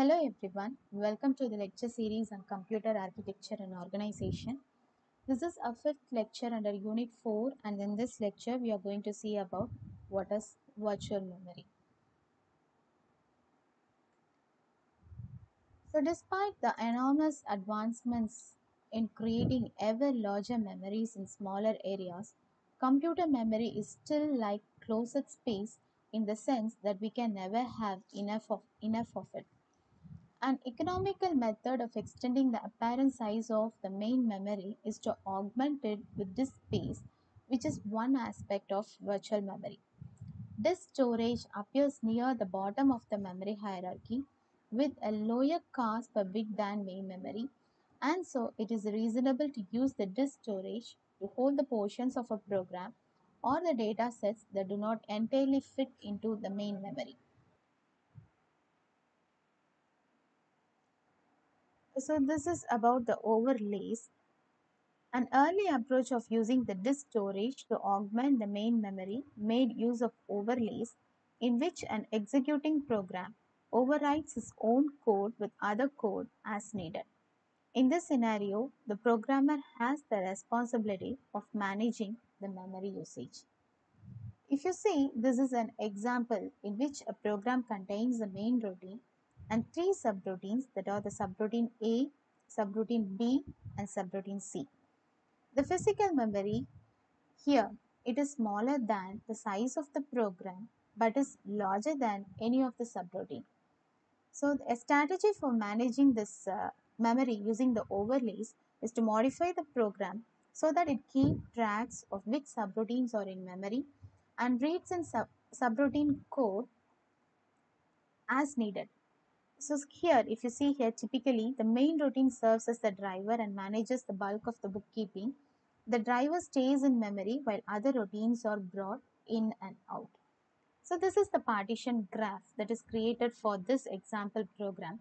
Hello everyone, welcome to the lecture series on computer architecture and organization. This is our fifth lecture under unit 4 and in this lecture we are going to see about what is virtual memory. So despite the enormous advancements in creating ever larger memories in smaller areas, computer memory is still like closed space in the sense that we can never have enough of, enough of it. An economical method of extending the apparent size of the main memory is to augment it with disk space, which is one aspect of virtual memory. Disk storage appears near the bottom of the memory hierarchy with a lower cost per bit than main memory, and so it is reasonable to use the disk storage to hold the portions of a program or the data sets that do not entirely fit into the main memory. So this is about the overlays. An early approach of using the disk storage to augment the main memory made use of overlays in which an executing program overwrites its own code with other code as needed. In this scenario, the programmer has the responsibility of managing the memory usage. If you see, this is an example in which a program contains the main routine and three subroutines that are the subroutine A, subroutine B and subroutine C. The physical memory here it is smaller than the size of the program but is larger than any of the subroutine. So a strategy for managing this uh, memory using the overlays is to modify the program so that it keeps tracks of which subroutines are in memory and reads in sub subroutine code as needed. So here, if you see here, typically the main routine serves as the driver and manages the bulk of the bookkeeping. The driver stays in memory while other routines are brought in and out. So this is the partition graph that is created for this example program.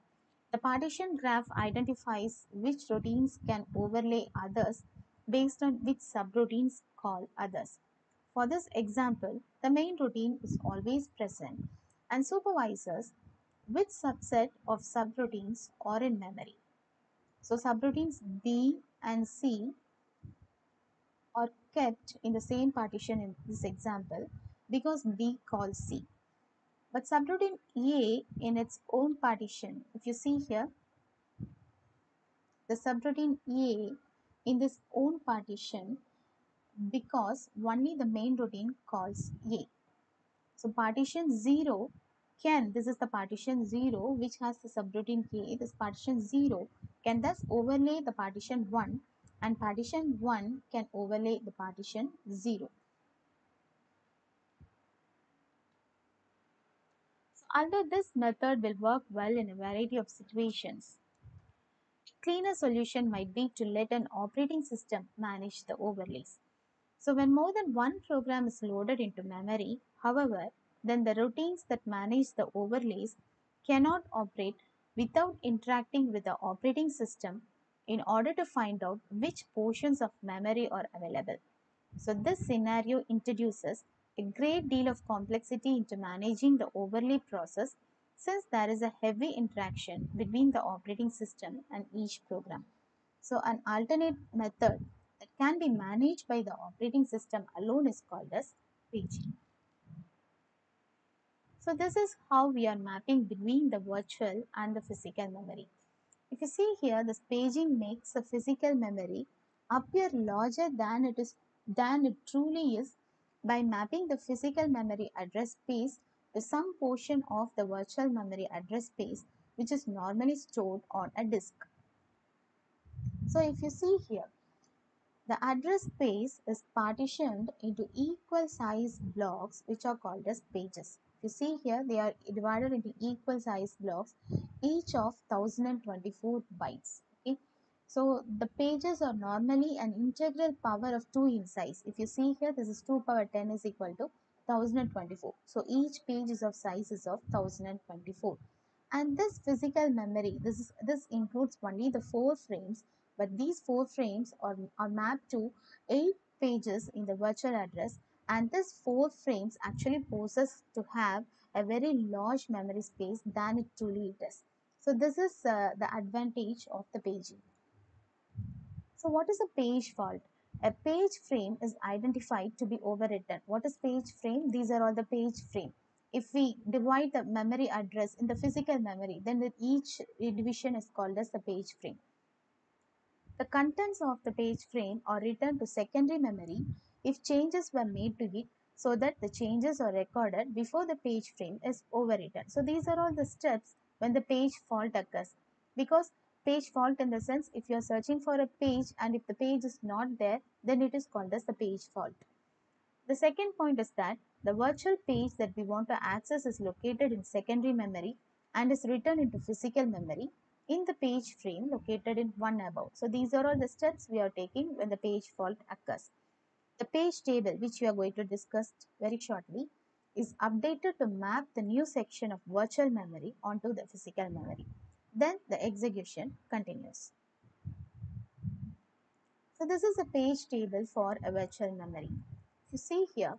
The partition graph identifies which routines can overlay others based on which subroutines call others. For this example, the main routine is always present and supervises which subset of subroutines are in memory. So subroutines B and C are kept in the same partition in this example because B calls C. But subroutine A in its own partition, if you see here, the subroutine A in this own partition because only the main routine calls A. So partition 0 can, this is the partition 0 which has the subroutine A. this partition 0 can thus overlay the partition 1 and partition 1 can overlay the partition 0. So under this method will work well in a variety of situations. Cleaner solution might be to let an operating system manage the overlays. So when more than one program is loaded into memory, however, then the routines that manage the overlays cannot operate without interacting with the operating system in order to find out which portions of memory are available. So this scenario introduces a great deal of complexity into managing the overlay process since there is a heavy interaction between the operating system and each program. So an alternate method that can be managed by the operating system alone is called as paging. So this is how we are mapping between the virtual and the physical memory. If you see here, this paging makes the physical memory appear larger than it is than it truly is by mapping the physical memory address space to some portion of the virtual memory address space which is normally stored on a disk. So if you see here, the address space is partitioned into equal size blocks which are called as pages. You see here, they are divided into equal size blocks, each of 1024 bytes. Okay. So the pages are normally an integral power of 2 in size. If you see here, this is 2 power 10 is equal to 1024. So each page is of sizes of 1024. And this physical memory, this is this includes only the four frames, but these four frames are, are mapped to eight pages in the virtual address and this four frames actually poses to have a very large memory space than it truly is. So this is uh, the advantage of the paging. So what is a page fault? A page frame is identified to be overwritten. What is page frame? These are all the page frame. If we divide the memory address in the physical memory, then each division is called as the page frame. The contents of the page frame are written to secondary memory if changes were made to it so that the changes are recorded before the page frame is overwritten. So these are all the steps when the page fault occurs. Because page fault in the sense if you are searching for a page and if the page is not there, then it is called as the page fault. The second point is that the virtual page that we want to access is located in secondary memory and is written into physical memory in the page frame located in one above. So these are all the steps we are taking when the page fault occurs. The page table, which we are going to discuss very shortly, is updated to map the new section of virtual memory onto the physical memory. Then the execution continues. So this is a page table for a virtual memory. You see here,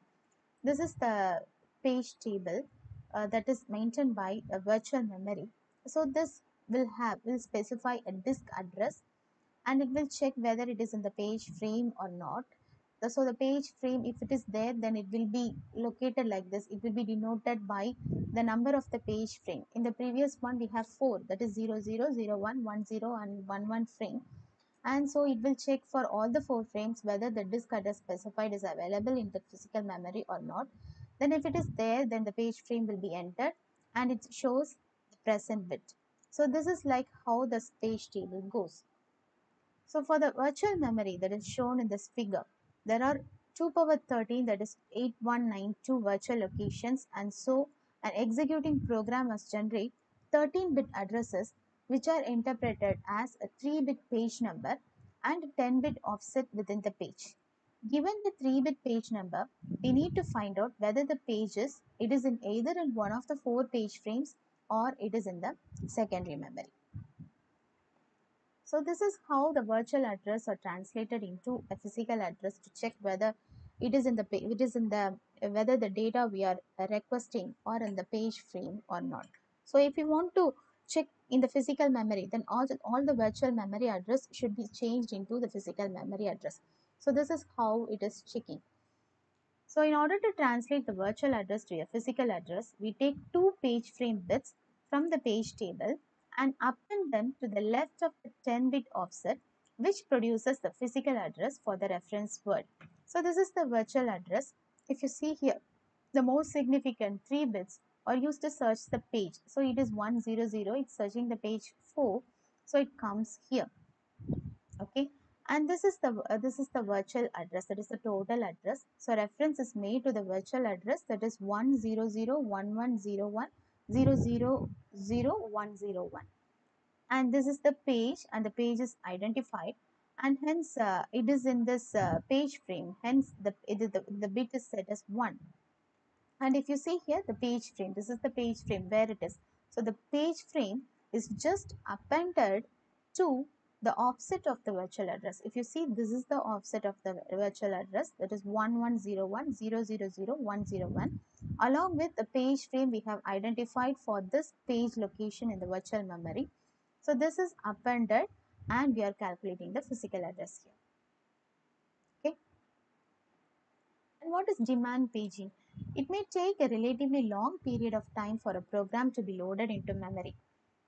this is the page table uh, that is maintained by a virtual memory. So this will have will specify a disk address and it will check whether it is in the page frame or not so the page frame if it is there then it will be located like this. It will be denoted by the number of the page frame. In the previous one we have four. That is 0 0 0 1 1 0 and 1 1 frame. And so it will check for all the four frames whether the disk address specified is available in the physical memory or not. Then if it is there then the page frame will be entered and it shows the present bit. So this is like how the page table goes. So for the virtual memory that is shown in this figure, there are 2 power 13 that is 8192 virtual locations and so an executing program must generate 13 bit addresses which are interpreted as a 3 bit page number and 10 bit offset within the page. Given the 3 bit page number, we need to find out whether the page is, it is in either in one of the four page frames or it is in the secondary memory. So this is how the virtual address are translated into a physical address to check whether it is in the it is in the whether the data we are requesting or in the page frame or not. So if you want to check in the physical memory, then all the, all the virtual memory address should be changed into the physical memory address. So this is how it is checking. So in order to translate the virtual address to a physical address, we take two page frame bits from the page table and append them to the left of the 10-bit offset which produces the physical address for the reference word. So this is the virtual address. If you see here, the most significant 3 bits are used to search the page. So it is 100, it's searching the page 4. So it comes here. Okay. And this is the uh, this is the virtual address that is the total address. So reference is made to the virtual address that is 1001101 000101 and this is the page and the page is identified and hence uh, it is in this uh, page frame. Hence the, the the bit is set as 1 and if you see here the page frame this is the page frame where it is. So the page frame is just appended to the offset of the virtual address. If you see, this is the offset of the virtual address that is 1101.000.101 along with the page frame we have identified for this page location in the virtual memory. So this is appended and we are calculating the physical address here. Okay. And what is demand paging? It may take a relatively long period of time for a program to be loaded into memory.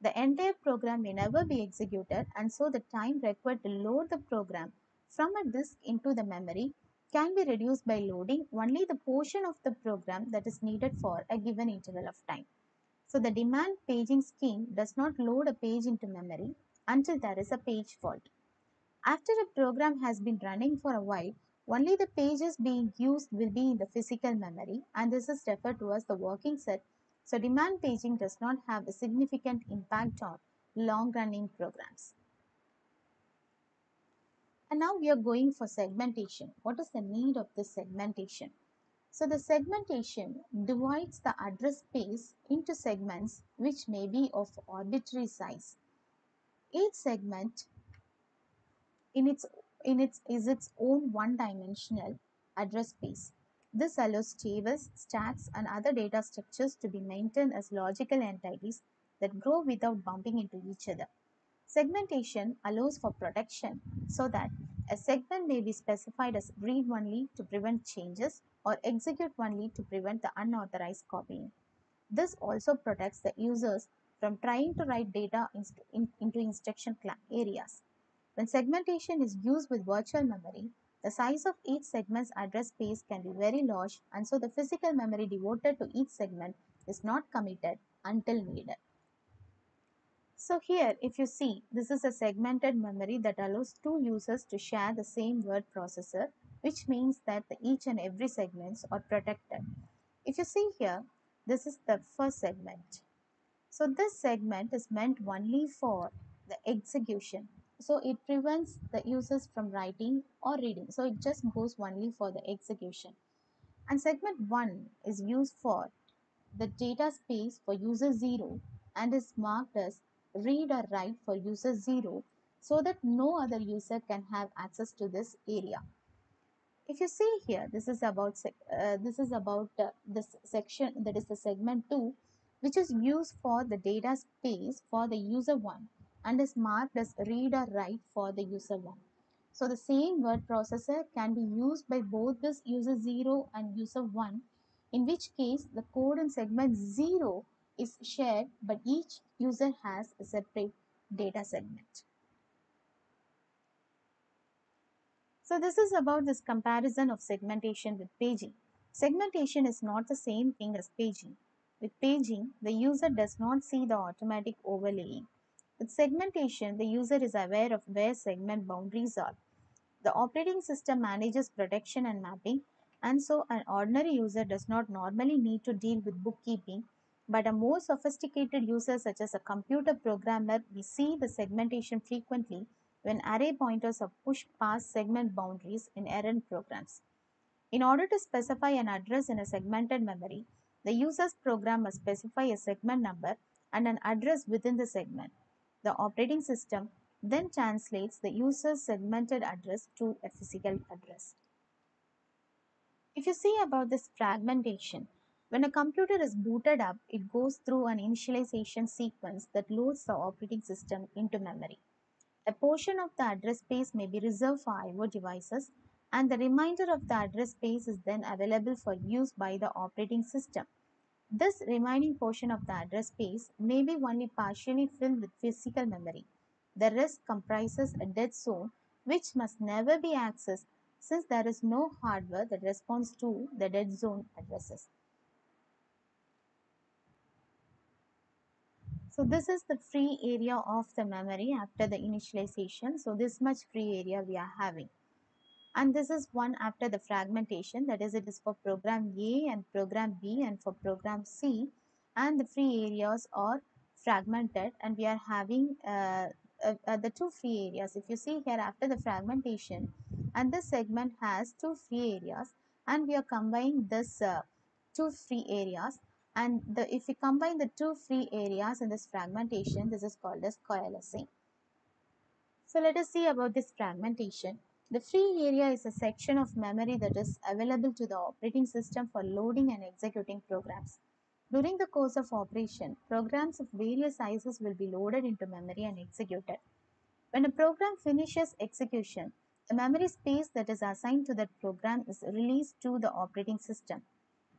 The entire program may never be executed and so the time required to load the program from a disk into the memory can be reduced by loading only the portion of the program that is needed for a given interval of time. So the demand paging scheme does not load a page into memory until there is a page fault. After a program has been running for a while, only the pages being used will be in the physical memory and this is referred to as the working set so demand paging does not have a significant impact on long-running programs. And now we are going for segmentation. What is the need of this segmentation? So the segmentation divides the address space into segments which may be of arbitrary size. Each segment in its, in its, is its own one-dimensional address space. This allows tables, stacks, and other data structures to be maintained as logical entities that grow without bumping into each other. Segmentation allows for protection so that a segment may be specified as read only to prevent changes or execute only to prevent the unauthorized copying. This also protects the users from trying to write data inst in, into instruction areas. When segmentation is used with virtual memory, the size of each segment's address space can be very large and so the physical memory devoted to each segment is not committed until needed. So here if you see this is a segmented memory that allows two users to share the same word processor which means that each and every segments are protected. If you see here this is the first segment. So this segment is meant only for the execution so it prevents the users from writing or reading. So it just goes only for the execution. And segment 1 is used for the data space for user 0 and is marked as read or write for user 0 so that no other user can have access to this area. If you see here, this is about uh, this is about uh, this section that is the segment 2 which is used for the data space for the user 1 and is marked as read or write for the user 1. So the same word processor can be used by both this user 0 and user 1 in which case the code in segment 0 is shared but each user has a separate data segment. So this is about this comparison of segmentation with paging. Segmentation is not the same thing as paging. With paging, the user does not see the automatic overlaying. With segmentation, the user is aware of where segment boundaries are. The operating system manages protection and mapping, and so an ordinary user does not normally need to deal with bookkeeping, but a more sophisticated user such as a computer programmer may see the segmentation frequently when array pointers are pushed past segment boundaries in errand programs. In order to specify an address in a segmented memory, the user's program must specify a segment number and an address within the segment. The operating system then translates the user's segmented address to a physical address. If you see about this fragmentation, when a computer is booted up, it goes through an initialization sequence that loads the operating system into memory. A portion of the address space may be reserved for I.O. devices and the remainder of the address space is then available for use by the operating system. This remaining portion of the address space may be only partially filled with physical memory. The rest comprises a dead zone which must never be accessed since there is no hardware that responds to the dead zone addresses. So this is the free area of the memory after the initialization. So this much free area we are having and this is one after the fragmentation. That is it is for program A and program B and for program C. And the free areas are fragmented. And we are having uh, uh, uh, the two free areas. If you see here after the fragmentation and this segment has two free areas and we are combining this uh, two free areas. And the if we combine the two free areas in this fragmentation this is called as coalescing. So let us see about this fragmentation the free area is a section of memory that is available to the operating system for loading and executing programs. During the course of operation, programs of various sizes will be loaded into memory and executed. When a program finishes execution, the memory space that is assigned to that program is released to the operating system.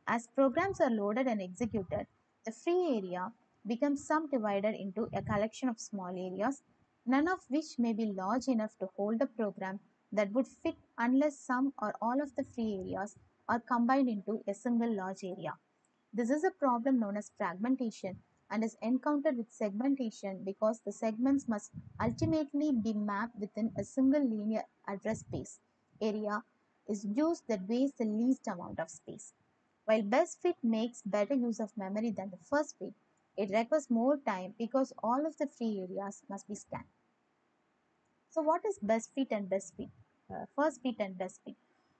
As programs are loaded and executed, the free area becomes subdivided into a collection of small areas, none of which may be large enough to hold the program that would fit unless some or all of the free areas are combined into a single large area. This is a problem known as fragmentation and is encountered with segmentation because the segments must ultimately be mapped within a single linear address space. Area is used that wastes the least amount of space. While best fit makes better use of memory than the first fit, it requires more time because all of the free areas must be scanned. So what is best fit and best fit? Uh, first fit and best fit.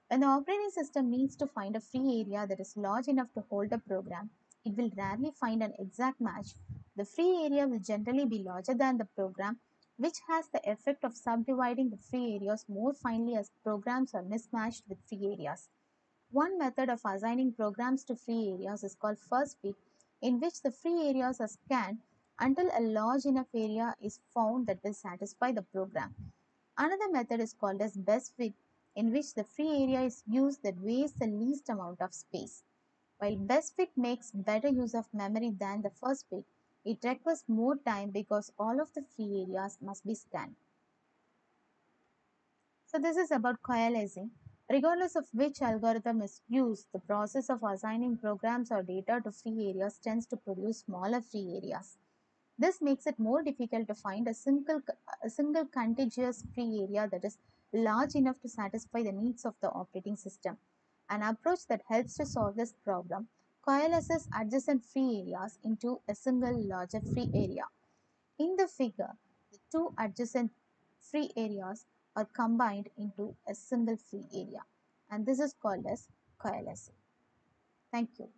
When the operating system needs to find a free area that is large enough to hold a program, it will rarely find an exact match. The free area will generally be larger than the program, which has the effect of subdividing the free areas more finely as programs are mismatched with free areas. One method of assigning programs to free areas is called first fit, in which the free areas are scanned until a large enough area is found that will satisfy the program. Another method is called as best fit in which the free area is used that wastes the least amount of space. While best fit makes better use of memory than the first fit, it requires more time because all of the free areas must be scanned. So this is about coalescing. Regardless of which algorithm is used, the process of assigning programs or data to free areas tends to produce smaller free areas. This makes it more difficult to find a single, a single contiguous free area that is large enough to satisfy the needs of the operating system. An approach that helps to solve this problem coalesces adjacent free areas into a single larger free area. In the figure, the two adjacent free areas are combined into a single free area and this is called as coalescing. Thank you.